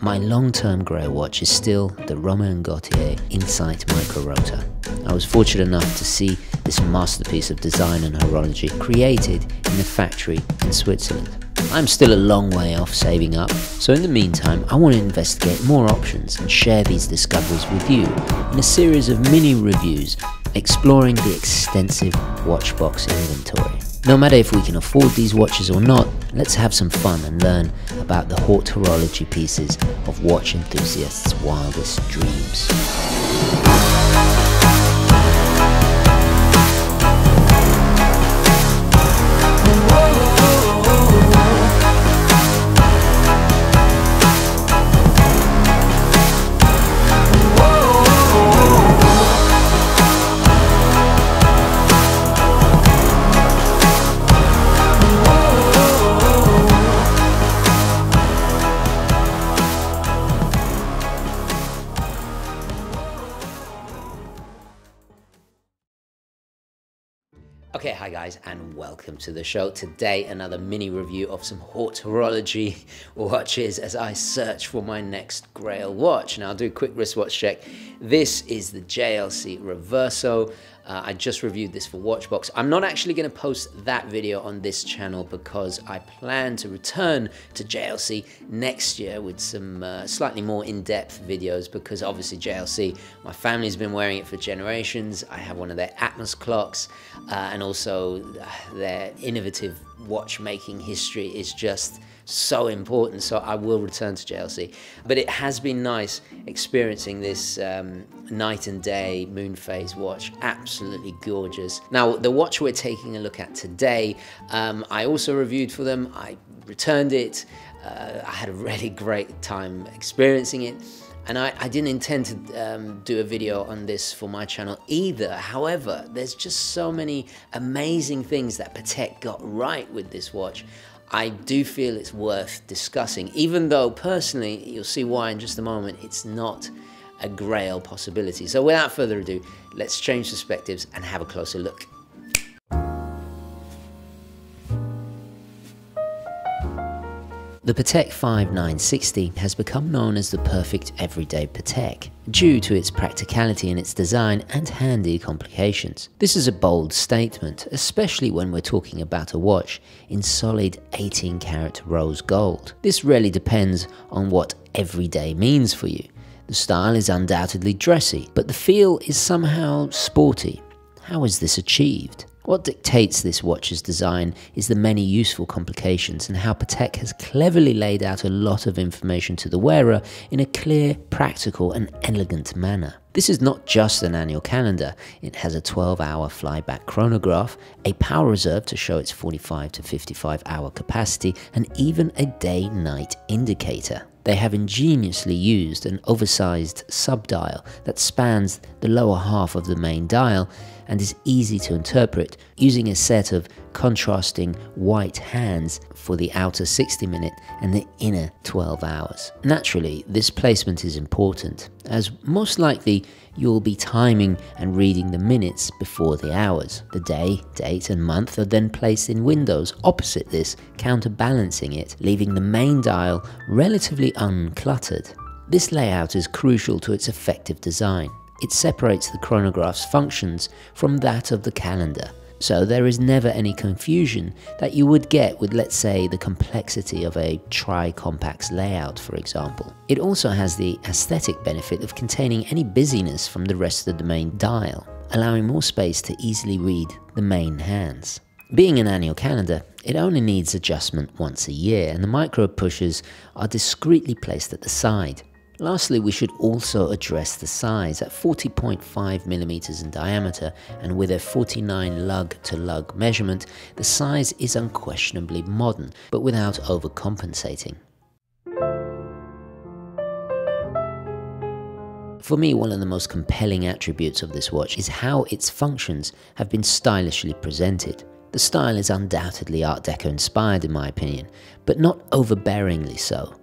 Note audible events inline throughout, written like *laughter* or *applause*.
My long-term Grail watch is still the Romain Gauthier Insight Micro Rotor. I was fortunate enough to see this masterpiece of design and horology created in a factory in Switzerland. I'm still a long way off saving up, so in the meantime, I want to investigate more options and share these discoveries with you in a series of mini reviews exploring the extensive watchbox inventory. No matter if we can afford these watches or not, let's have some fun and learn about the horology pieces of watch enthusiasts' wildest dreams. Guys, and welcome to the show. Today, another mini review of some horology *laughs* watches as I search for my next grail watch. Now, I'll do a quick wristwatch check. This is the JLC Reverso. Uh, I just reviewed this for Watchbox. I'm not actually going to post that video on this channel because I plan to return to JLC next year with some uh, slightly more in-depth videos because obviously JLC, my family's been wearing it for generations. I have one of their Atmos clocks uh, and also uh, their innovative watchmaking history is just so important. So I will return to JLC. But it has been nice experiencing this um, night and day moon phase watch. Absolutely gorgeous. Now, the watch we're taking a look at today, um, I also reviewed for them. I returned it. Uh, I had a *laughs* really great time experiencing it. And I, I, didn't intend to um, do a video on this for my channel either. However, there's just so many amazing things that Patek got right with this watch. I do feel it's worth discussing, even though personally, you'll see why in just a moment, it's not a grail possibility. So without further ado, let's change perspectives and have a closer look. The Patek 5960 has become known as the perfect everyday Patek, due to its practicality in its design and handy complications. This is a bold statement, especially when we're talking about a watch in solid 18 karat rose gold. This really depends on what everyday means for you. The style is undoubtedly dressy, but the feel is somehow sporty. How is this achieved? What dictates this watch's design is the many useful complications and how Patek has cleverly laid out a lot of information to the wearer in a clear, practical and elegant manner. This is not just an annual calendar, it has a 12 hour flyback chronograph, a power reserve to show its 45 to 55 hour capacity, and even a day night indicator. They have ingeniously used an oversized subdial that spans the lower half of the main dial and is easy to interpret using a set of contrasting white hands for the outer 60 minute and the inner 12 hours. Naturally, this placement is important as most likely you'll be timing and reading the minutes before the hours. The day, date and month are then placed in windows opposite this, counterbalancing it, leaving the main dial relatively uncluttered. This layout is crucial to its effective design. It separates the chronograph's functions from that of the calendar, so there is never any confusion that you would get with let's say the complexity of a tri-compax layout for example. It also has the aesthetic benefit of containing any busyness from the rest of the main dial, allowing more space to easily read the main hands. Being an annual calendar, it only needs adjustment once a year and the micro pushers are discreetly placed at the side, Lastly, we should also address the size at 40.5 millimeters in diameter and with a 49 lug to lug measurement, the size is unquestionably modern, but without overcompensating. For me, one of the most compelling attributes of this watch is how its functions have been stylishly presented. The style is undoubtedly Art Deco inspired in my opinion, but not overbearingly so.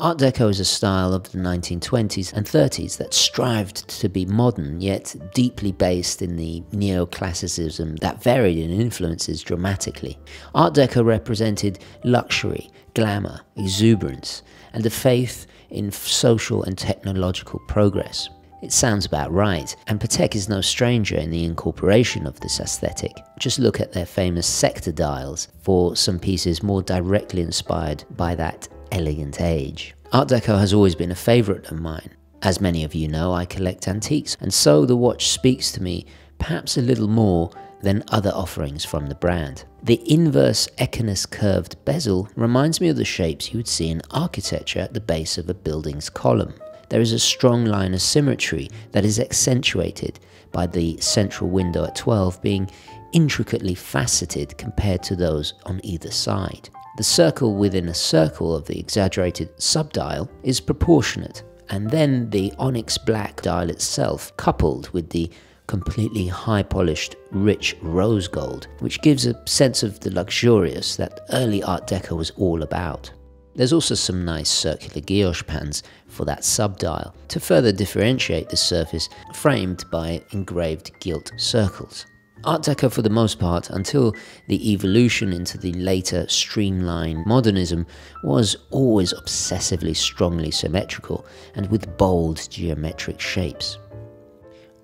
Art Deco is a style of the 1920s and 30s that strived to be modern yet deeply based in the neoclassicism that varied in influences dramatically. Art Deco represented luxury, glamour, exuberance, and a faith in social and technological progress. It sounds about right, and Patek is no stranger in the incorporation of this aesthetic. Just look at their famous sector dials for some pieces more directly inspired by that elegant age. Art Deco has always been a favourite of mine. As many of you know, I collect antiques, and so the watch speaks to me perhaps a little more than other offerings from the brand. The inverse echinus curved bezel reminds me of the shapes you would see in architecture at the base of a building's column. There is a strong line of symmetry that is accentuated by the central window at 12 being intricately faceted compared to those on either side. The circle within a circle of the exaggerated subdial is proportionate, and then the onyx black dial itself, coupled with the completely high polished, rich rose gold, which gives a sense of the luxurious that early Art Deco was all about. There's also some nice circular guilloche pans for that subdial to further differentiate the surface framed by engraved gilt circles. Art Deco, for the most part, until the evolution into the later streamlined modernism, was always obsessively strongly symmetrical and with bold geometric shapes.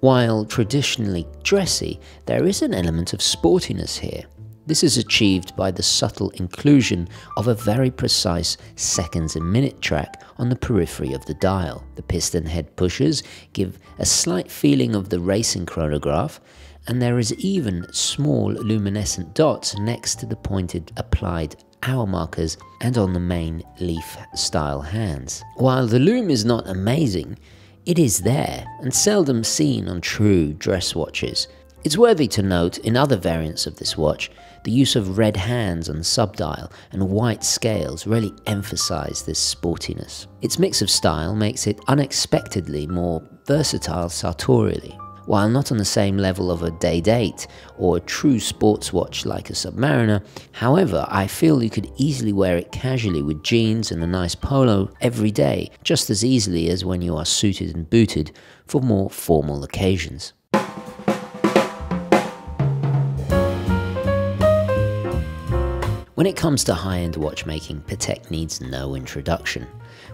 While traditionally dressy, there is an element of sportiness here. This is achieved by the subtle inclusion of a very precise seconds and minute track on the periphery of the dial. The piston head pushers give a slight feeling of the racing chronograph, and there is even small luminescent dots next to the pointed applied hour markers and on the main leaf style hands. While the lume is not amazing, it is there and seldom seen on true dress watches. It's worthy to note in other variants of this watch, the use of red hands on subdial and white scales really emphasize this sportiness. Its mix of style makes it unexpectedly more versatile sartorially. While not on the same level of a day date or a true sports watch like a Submariner, however, I feel you could easily wear it casually with jeans and a nice polo every day, just as easily as when you are suited and booted for more formal occasions. When it comes to high-end watchmaking, Patek needs no introduction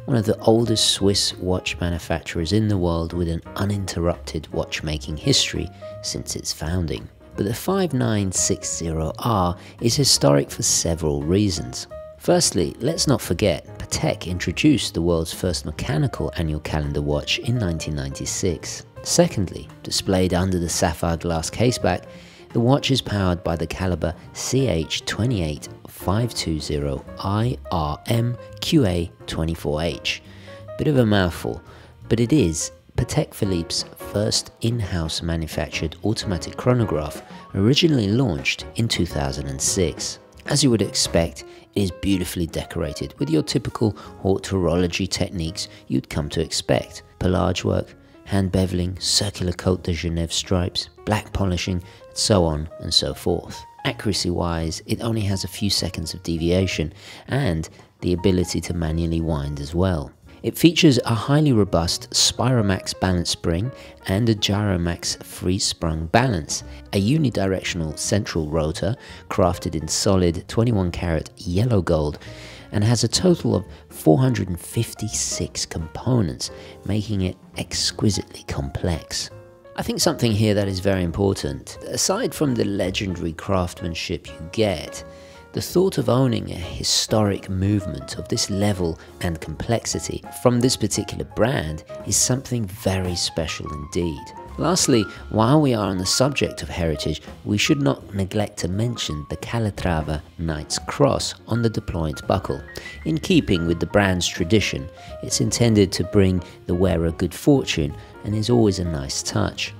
one of the oldest Swiss watch manufacturers in the world with an uninterrupted watchmaking history since its founding. But the 5960R is historic for several reasons. Firstly, let's not forget, Patek introduced the world's first mechanical annual calendar watch in 1996. Secondly, displayed under the sapphire glass caseback, the watch is powered by the caliber CH28 520 IRM QA24H. Bit of a mouthful, but it is Patek Philippe's first in-house manufactured automatic chronograph, originally launched in 2006. As you would expect, it is beautifully decorated with your typical horology techniques you'd come to expect. Perlage work, hand beveling, circular Cote de Genève stripes, black polishing, so on and so forth. Accuracy wise, it only has a few seconds of deviation and the ability to manually wind as well. It features a highly robust Spiromax balance spring and a Gyromax free sprung balance, a unidirectional central rotor crafted in solid 21 karat yellow gold, and has a total of 456 components, making it exquisitely complex. I think something here that is very important, aside from the legendary craftsmanship you get, the thought of owning a historic movement of this level and complexity from this particular brand is something very special indeed. Lastly, while we are on the subject of heritage, we should not neglect to mention the Calatrava Knight's Cross on the deployment buckle. In keeping with the brand's tradition, it's intended to bring the wearer good fortune and is always a nice touch.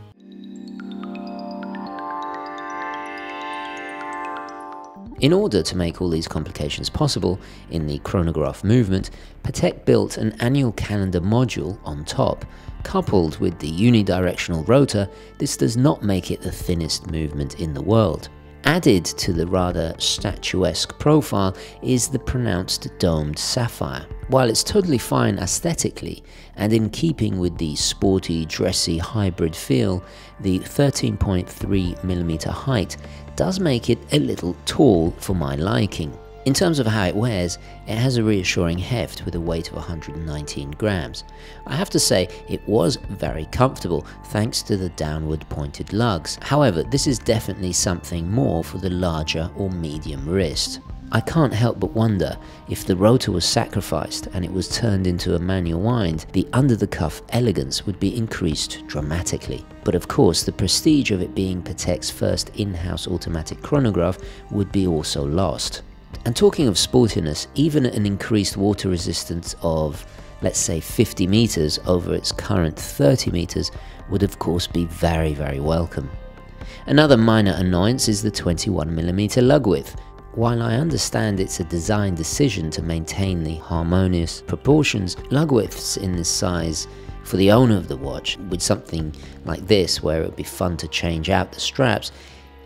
In order to make all these complications possible in the chronograph movement, Patek built an annual calendar module on top. Coupled with the unidirectional rotor, this does not make it the thinnest movement in the world. Added to the rather statuesque profile is the pronounced domed sapphire. While it's totally fine aesthetically and in keeping with the sporty, dressy hybrid feel, the 13.3mm height does make it a little tall for my liking. In terms of how it wears, it has a reassuring heft with a weight of 119 grams. I have to say it was very comfortable thanks to the downward pointed lugs. However, this is definitely something more for the larger or medium wrist. I can't help but wonder if the rotor was sacrificed and it was turned into a manual wind, the under the cuff elegance would be increased dramatically. But of course, the prestige of it being Patek's first in-house automatic chronograph would be also lost. And talking of sportiness, even an increased water resistance of, let's say, 50 meters over its current 30 meters would of course be very, very welcome. Another minor annoyance is the 21mm lug width. While I understand it's a design decision to maintain the harmonious proportions, lug widths in this size for the owner of the watch with something like this where it would be fun to change out the straps,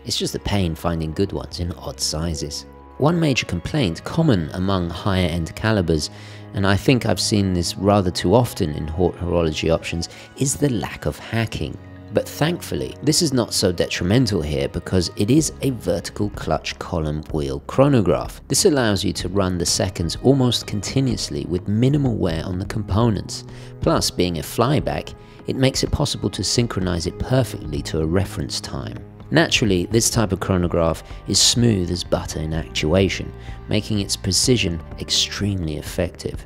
it's just a pain finding good ones in odd sizes. One major complaint common among higher end calibers, and I think I've seen this rather too often in horology options, is the lack of hacking. But thankfully, this is not so detrimental here because it is a vertical clutch column wheel chronograph. This allows you to run the seconds almost continuously with minimal wear on the components. Plus, being a flyback, it makes it possible to synchronize it perfectly to a reference time. Naturally, this type of chronograph is smooth as butter in actuation, making its precision extremely effective.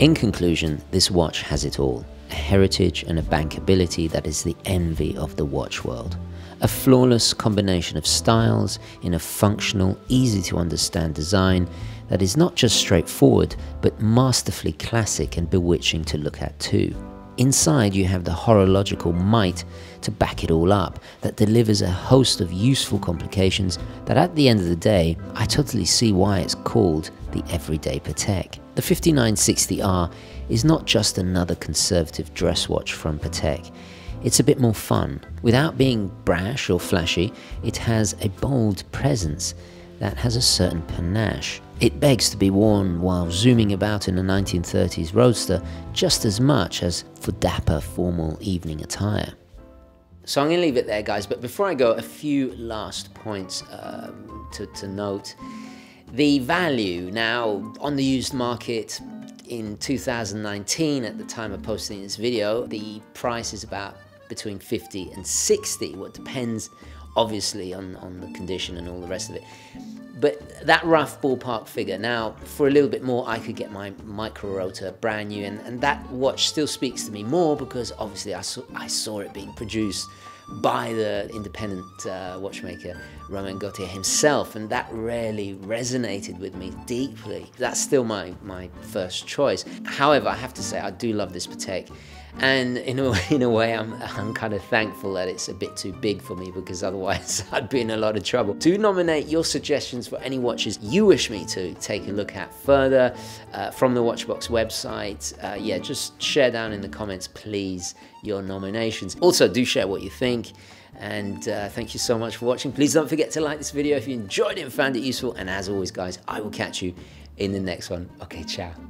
In conclusion, this watch has it all, a heritage and a bankability that is the envy of the watch world. A flawless combination of styles in a functional, easy to understand design that is not just straightforward, but masterfully classic and bewitching to look at too. Inside, you have the horological might to back it all up that delivers a host of useful complications that at the end of the day, I totally see why it's called the everyday Patek. The 5960R is not just another conservative dress watch from Patek. It's a bit more fun. Without being brash or flashy, it has a bold presence that has a certain panache. It begs to be worn while zooming about in a 1930s roadster just as much as for dapper formal evening attire. So I'm going to leave it there, guys. But before I go, a few last points um, to, to note. The value now on the used market in 2019, at the time of posting this video, the price is about between 50 and 60. What depends, obviously, on, on the condition and all the rest of it but that rough ballpark figure. Now, for a little bit more, I could get my micro rotor brand new, and, and that watch still speaks to me more because obviously I saw, I saw it being produced by the independent uh, watchmaker Romain Gauthier himself, and that really resonated with me deeply. That's still my, my first choice. However, I have to say, I do love this Patek. And in a, *laughs* in a way, I'm, I'm kind of thankful that it's a bit too big for me because otherwise *laughs* I'd be in a lot of trouble. Do nominate your suggestions for any watches you wish me to take a look at further uh, from the Watchbox website. Uh, yeah, just share down in the comments, please, your nominations. Also, do share what you think. And uh, thank you so much for watching. Please don't forget to like this video if you enjoyed it and found it useful. And as always, guys, I will catch you in the next one. Okay, ciao.